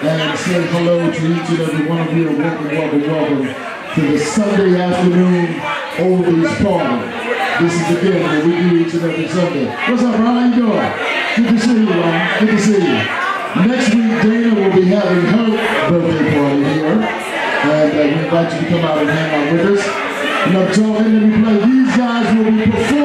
and say hello to each and every one of you and welcome, welcome, welcome to the Sunday afternoon oldies party. This is again what we do each and every Sunday. What's up, Ron? How you doing? Good to see you, Ron. Good to see you. Next week, Dana will be having her birthday party here. And uh, we invite you to come out and hang out with us. And I'm talking, let we play. These guys will be performing